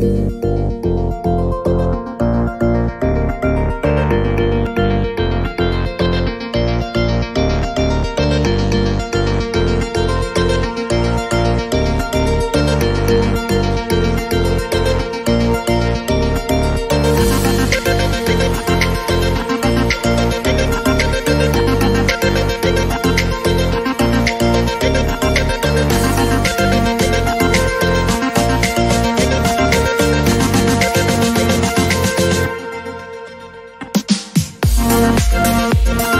Thank you. Thank